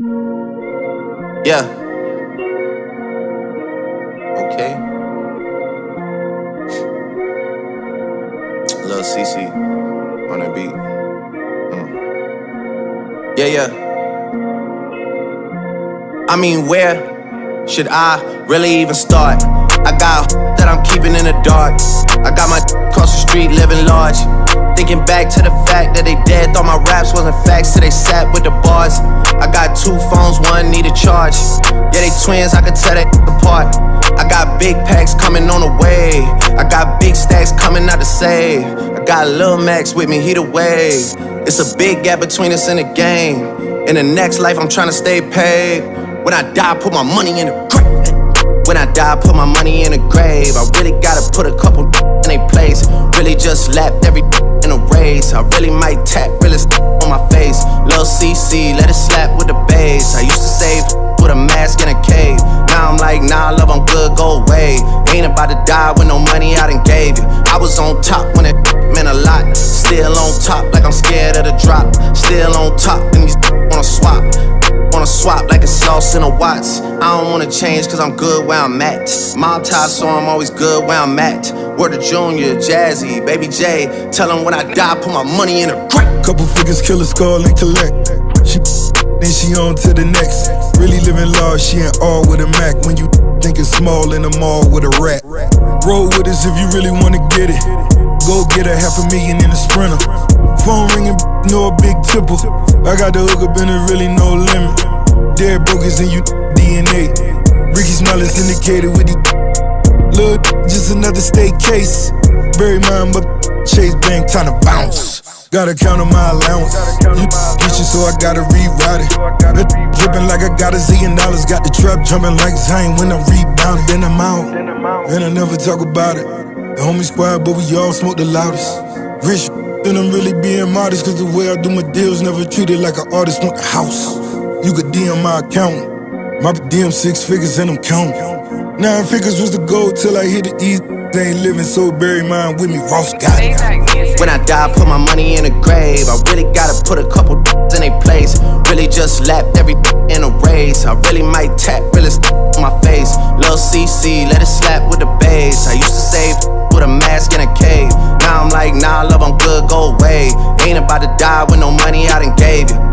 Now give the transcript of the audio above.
Yeah. Okay. Lil CC on that beat. Mm. Yeah, yeah. I mean, where should I really even start? I got that I'm keeping in the dark. I got my across the street living large. Thinking back to the fact that they dead, thought my raps wasn't facts, so they sat with the bars. I got two phones, one need a charge. Yeah, they twins, I could tell they apart. I got big packs coming on the way. I got big stacks coming out to save. I got Lil Max with me, he the wave. It's a big gap between us in the game. In the next life, I'm trying to stay paid. When I die, put my money in the grave. When I die, put my money in the grave. I really gotta put a couple in a place. Really just lapped every in a race. I really might tap realest on my face. Lil CC, let it slap with the bass. I used to save with a mask in a cave. Now I'm like, nah, I love, I'm good, go away. Ain't about to die with no money I done gave you. I was on top when it meant a lot. Still on top, like I'm scared of the drop. Still on top, and these wanna swap. Wanna swap like a sauce in a Watts. I don't wanna change cause I'm good where I'm at. Mob tie, so I'm always good where I'm at. Word to Junior, Jazzy, Baby J. Tell them when I die, put my money in a crate. Couple figures, kill a skull and collect. She then she on to the next. Really living large, she ain't all with a Mac. When you think it's small in the mall with a rat. Roll with us if you really wanna get it. Go get a half a million in a sprinter. Phone ringing, no a big tipple. I got the hook up and there really no limit. Dead brokers in you DNA. Ricky Smile is indicated with the Look, just another state case. Bury mine, but Chase Bank time to bounce. Gotta count on my allowance. Kitchen, so I gotta rewrite it. Dripping like I got a zillion dollars. Got the trap jumping like Zayn when I'm rebounding. Then I'm out, and I never talk about it. The homie squad, but we all smoke the loudest. Rich, then I'm really being modest. Cause the way I do my deals, never treated like an artist. Want the house. You could DM my account. My DM six figures and I'm counting. Nine figures was the goal till I hit the east. They ain't living so bury mine with me. Ross got it. When I die, put my money in a grave. I really gotta put a couple in a place. Really just lapped every in a race. I really might tap realest on my face. Lil CC, let it slap with the bass. I used to save with a mask in a cave. Now I'm like, nah, love, I'm good, go away. Ain't about to die with no money I done gave you.